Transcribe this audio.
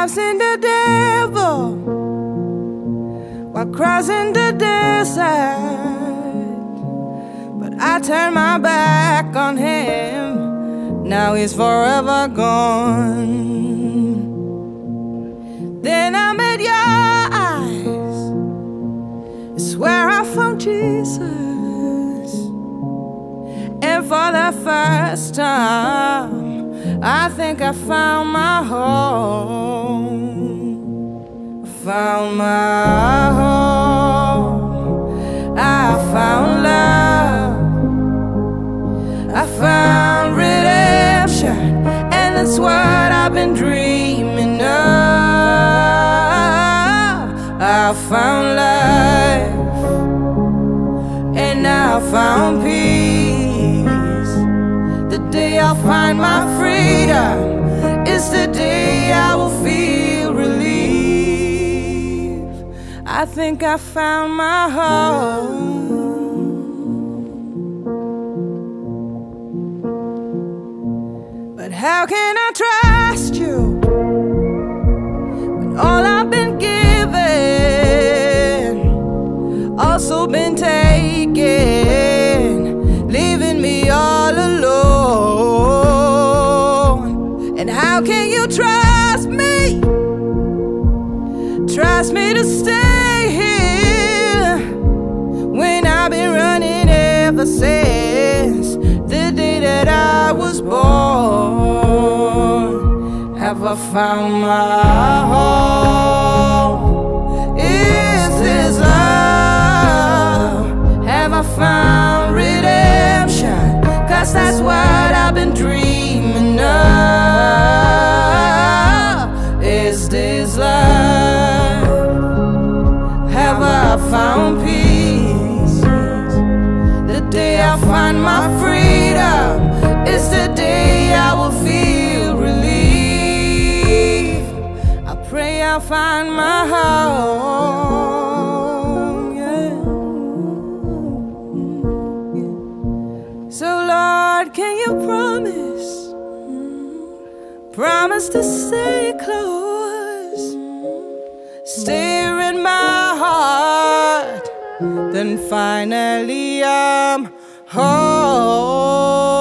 cursing the devil while crossing the desert. But I turned my back on him, now he's forever gone. Then I met your eyes, it's where I found Jesus. And for the first time, I think I found my home. I found my home. I found love. I found redemption. And that's what I've been dreaming of. I found life. Day I'll find my freedom is the day I will feel relief. I think I found my home. But how can I trust you when all I've been given also been taken, how can you trust me? Trust me to stay here when I've been running ever since the day that I was born. Have I found my home? Is this love? Have I found redemption? Cause that's what found peace? The day I find my freedom is the day I will feel relief. I pray I'll find my home. Yeah. So, Lord, can you promise? Promise to stay close, stay. Then finally I'm home.